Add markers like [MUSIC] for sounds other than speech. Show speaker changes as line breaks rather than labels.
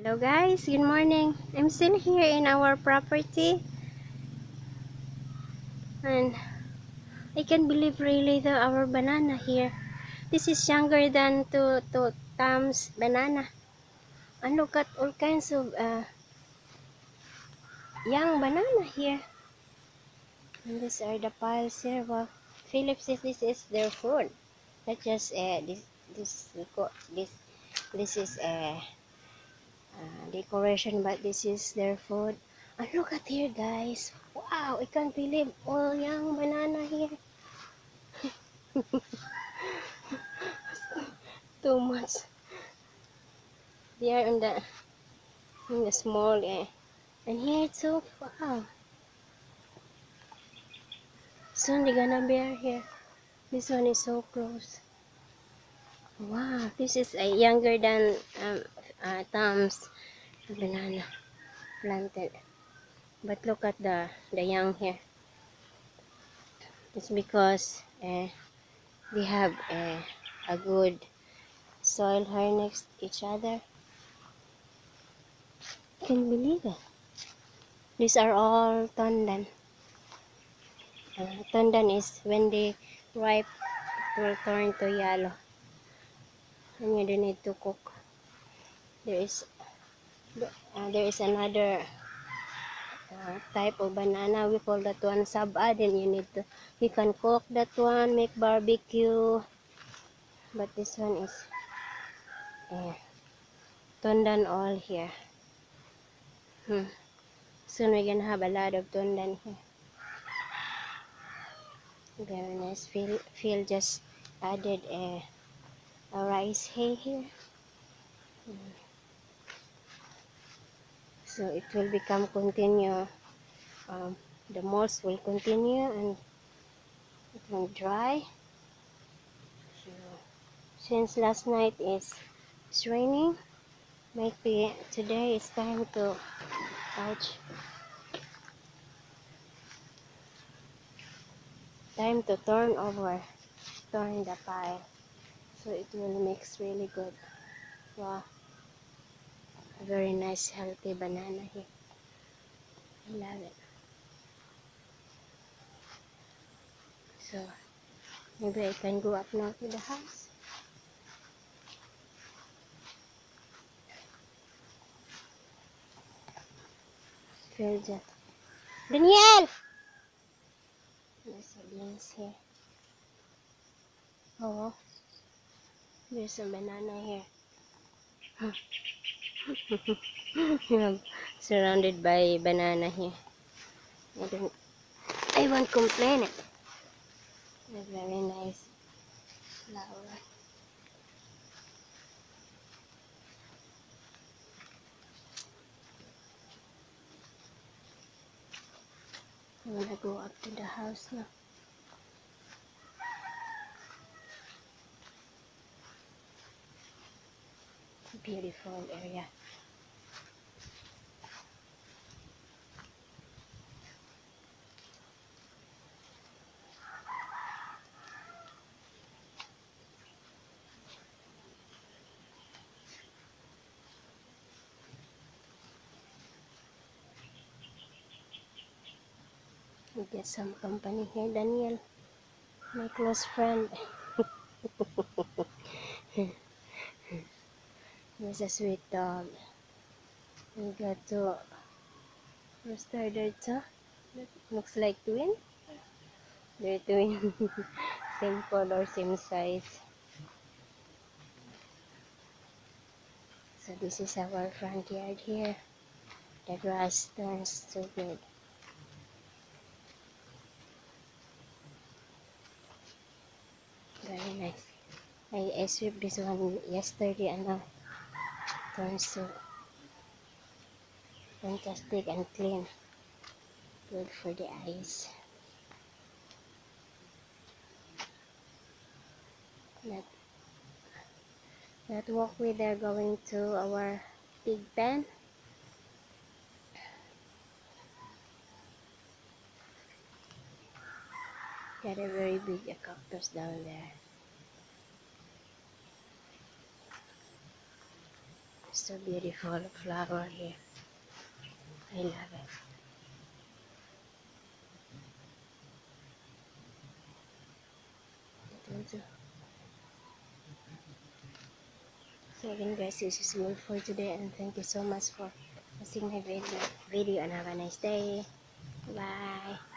Hello guys, good morning. I'm still here in our property. And I can't believe really the our banana here. This is younger than to, to Tom's banana. And look at all kinds of uh, young banana here. And these are the piles here. Well, Philip says this is their food. Not just uh, this this this this is a uh, uh, decoration but this is their food. And look at here guys. Wow I can't believe all young banana here. [LAUGHS] Too much. They are in the in the small eh. And here too wow. Soon they're gonna bear here. This one is so close. Wow this is a younger than um, uh, Tom's banana planted. But look at the the young here. It's because uh, we have uh, a good soil here next each other. Can believe it. These are all tondan uh, tondan is when they ripe it will turn to yellow. And you don't need to cook there is uh, there is another uh, type of banana we call that one saba then you need to you can cook that one make barbecue. But this one is uh, tondan all here. Hmm. soon we're gonna have a lot of tondan here. Very nice. Feel feel just added a, a rice hay here. Hmm so it will become continue um, the moss will continue and it will dry. So since last night is it's raining maybe today it's time to ouch time to turn over turn the pile. So it will mix really good. Wow very nice healthy banana here. I love it. So maybe I can go up now to the house. Feel that Daniel! There's a here. Oh there's a banana here [LAUGHS] surrounded by banana here. I don't I won't complain it. It's very nice flower. I'm gonna go up to the house now. Beautiful area. We get some company here, Daniel. My close friend. [LAUGHS] He's a sweet dog. We got to restore their huh? Looks like twin. They're twin. [LAUGHS] same color, same size. So this is our front yard here. The grass turns so good. very nice I, I swept this one yesterday and now so fantastic and clean good for the eyes that that walkway they're going to our big pen got a very big cactus down there so beautiful flower here. I love it. So again guys, this is all for today and thank you so much for watching my video, video and have a nice day. Bye.